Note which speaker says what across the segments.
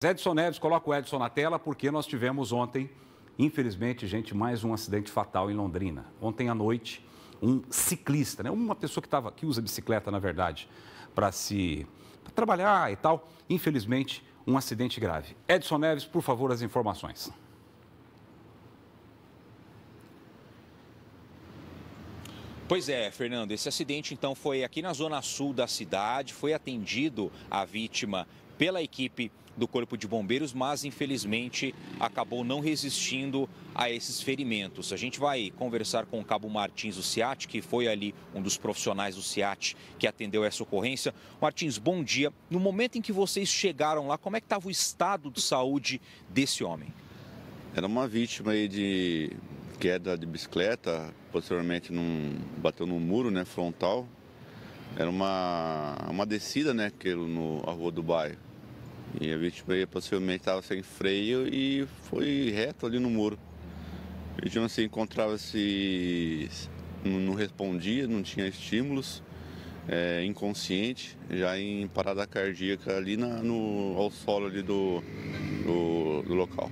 Speaker 1: Edson Neves, coloca o Edson na tela porque nós tivemos ontem, infelizmente, gente, mais um acidente fatal em Londrina. Ontem à noite, um ciclista, né? uma pessoa que, tava, que usa bicicleta, na verdade, para se pra trabalhar e tal, infelizmente, um acidente grave. Edson Neves, por favor, as informações.
Speaker 2: Pois é, Fernando, esse acidente então foi aqui na zona sul da cidade, foi atendido a vítima pela equipe do Corpo de Bombeiros, mas infelizmente acabou não resistindo a esses ferimentos. A gente vai conversar com o Cabo Martins do CIAT, que foi ali um dos profissionais do CIAT que atendeu essa ocorrência. Martins, bom dia. No momento em que vocês chegaram lá, como é que estava o estado de saúde desse homem?
Speaker 3: Era uma vítima aí de queda de bicicleta, posteriormente num, bateu num muro né, frontal. Era uma, uma descida, né, no a rua do bairro. E a vítima possivelmente estava sem freio e foi reto ali no muro. A vítima assim, encontrava-se, não, respondia, não tinha estímulos, é, inconsciente, já em parada cardíaca ali na, no, ao solo ali do, do, do local.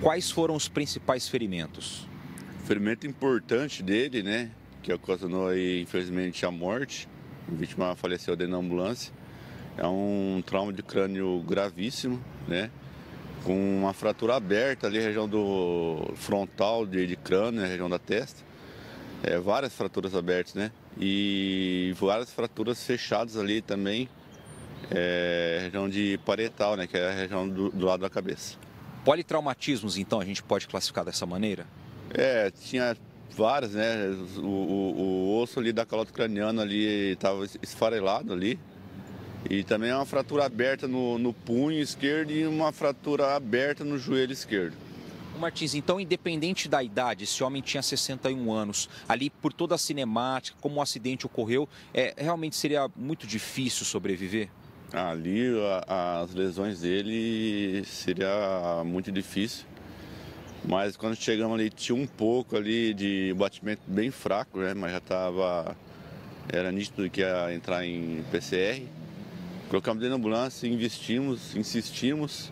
Speaker 2: Quais foram os principais ferimentos?
Speaker 3: O ferimento importante dele, né, que ocasionou aí, infelizmente a morte, a vítima faleceu dentro da ambulância, é um trauma de crânio gravíssimo, né? Com uma fratura aberta ali, região do frontal de, de crânio, né? região da testa. É, várias fraturas abertas, né? E várias fraturas fechadas ali também, é, região de parietal, né? Que é a região do, do lado da cabeça.
Speaker 2: Politraumatismos, então, a gente pode classificar dessa maneira?
Speaker 3: É, tinha várias, né? O, o, o osso ali da calota craniana ali estava esfarelado ali, e também é uma fratura aberta no, no punho esquerdo e uma fratura aberta no joelho esquerdo.
Speaker 2: Martins, então, independente da idade, esse homem tinha 61 anos. Ali, por toda a cinemática, como o acidente ocorreu, é, realmente seria muito difícil sobreviver?
Speaker 3: Ali, a, as lesões dele seria muito difícil. Mas quando chegamos ali, tinha um pouco ali de batimento bem fraco, né? Mas já estava... Era nítido que ia entrar em PCR. Colocamos dentro da ambulância, investimos, insistimos.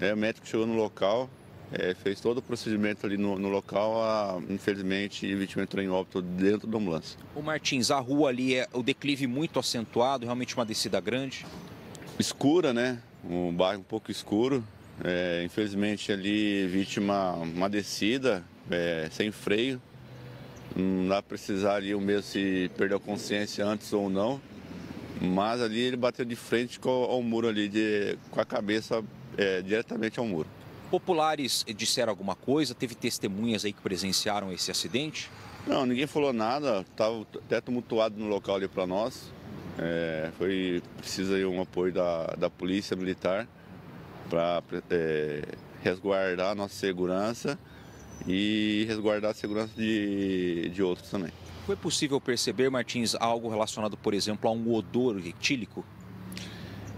Speaker 3: É, o médico chegou no local, é, fez todo o procedimento ali no, no local. A, infelizmente, a vítima entrou em óbito dentro da ambulância.
Speaker 2: O Martins, a rua ali é o declive muito acentuado, realmente uma descida grande?
Speaker 3: Escura, né? Um bairro um pouco escuro. É, infelizmente ali vítima uma descida é, sem freio. Não dá precisar ali o mesmo se perdeu a consciência antes ou não. Mas ali ele bateu de frente com, ao muro ali, de, com a cabeça é, diretamente ao muro.
Speaker 2: Populares disseram alguma coisa? Teve testemunhas aí que presenciaram esse acidente?
Speaker 3: Não, ninguém falou nada. Estava até tumultuado no local ali para nós. É, foi precisa aí um apoio da, da polícia militar para é, resguardar a nossa segurança e resguardar a segurança de, de outros também.
Speaker 2: Foi possível perceber, Martins, algo relacionado, por exemplo, a um odor retílico?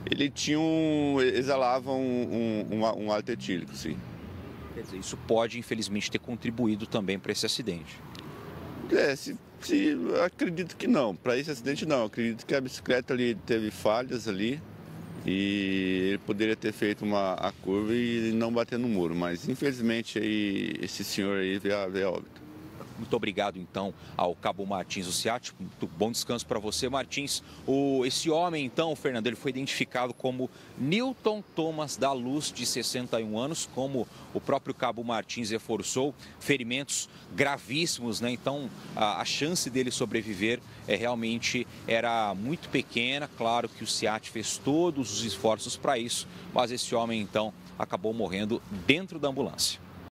Speaker 3: Ele tinha um. exalava um, um, um, um alto etílico, sim.
Speaker 2: Quer dizer, isso pode, infelizmente, ter contribuído também para esse acidente.
Speaker 3: É, se, se, acredito que não. Para esse acidente, não. Acredito que a bicicleta ali teve falhas ali e ele poderia ter feito uma a curva e não bater no muro. Mas, infelizmente, aí, esse senhor aí veio, veio a óbito.
Speaker 2: Muito obrigado, então, ao Cabo Martins Luciati. Muito bom descanso para você, Martins. O, esse homem, então, Fernando, ele foi identificado como Newton Thomas da Luz, de 61 anos, como o próprio Cabo Martins reforçou, ferimentos gravíssimos, né? Então, a, a chance dele sobreviver é, realmente era muito pequena. Claro que o SIAT fez todos os esforços para isso, mas esse homem, então, acabou morrendo dentro da ambulância.